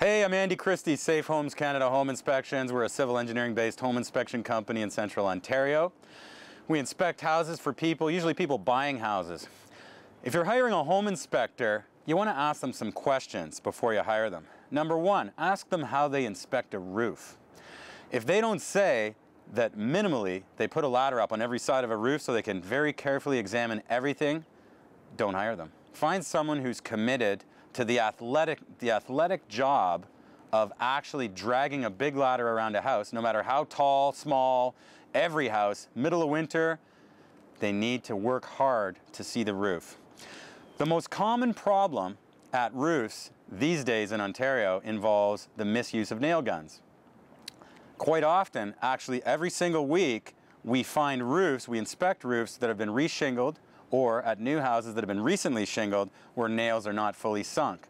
Hey, I'm Andy Christie, Safe Homes Canada Home Inspections. We're a civil engineering based home inspection company in central Ontario. We inspect houses for people, usually people buying houses. If you're hiring a home inspector, you want to ask them some questions before you hire them. Number one, ask them how they inspect a roof. If they don't say that minimally they put a ladder up on every side of a roof so they can very carefully examine everything, don't hire them. Find someone who's committed to the athletic, the athletic job of actually dragging a big ladder around a house, no matter how tall, small, every house, middle of winter, they need to work hard to see the roof. The most common problem at roofs these days in Ontario involves the misuse of nail guns. Quite often, actually every single week, we find roofs, we inspect roofs that have been reshingled or at new houses that have been recently shingled where nails are not fully sunk.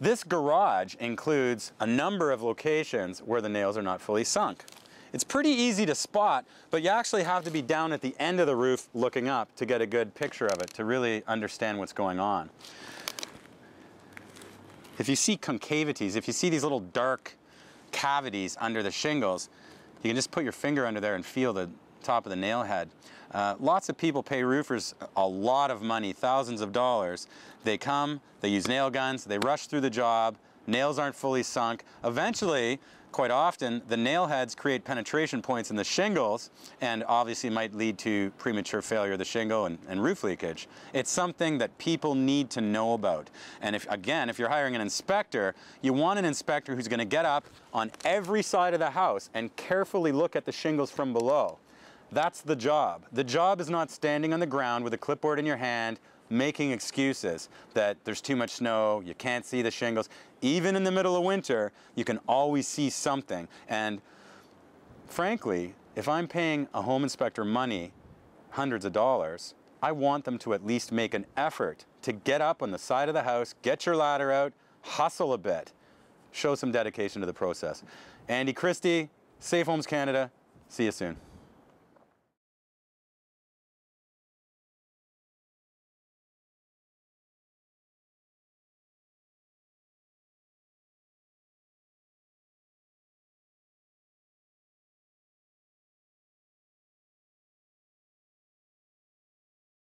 This garage includes a number of locations where the nails are not fully sunk. It's pretty easy to spot, but you actually have to be down at the end of the roof looking up to get a good picture of it, to really understand what's going on. If you see concavities, if you see these little dark cavities under the shingles, you can just put your finger under there and feel the top of the nail head. Uh, lots of people pay roofers a lot of money, thousands of dollars. They come, they use nail guns, they rush through the job, nails aren't fully sunk. Eventually, quite often, the nail heads create penetration points in the shingles and obviously might lead to premature failure of the shingle and, and, roof leakage. It's something that people need to know about. And if, again, if you're hiring an inspector, you want an inspector who's gonna get up on every side of the house and carefully look at the shingles from below. That's the job. The job is not standing on the ground with a clipboard in your hand making excuses that there's too much snow, you can't see the shingles. Even in the middle of winter, you can always see something. And frankly, if I'm paying a home inspector money, hundreds of dollars, I want them to at least make an effort to get up on the side of the house, get your ladder out, hustle a bit, show some dedication to the process. Andy Christie, Safe Homes Canada, see you soon.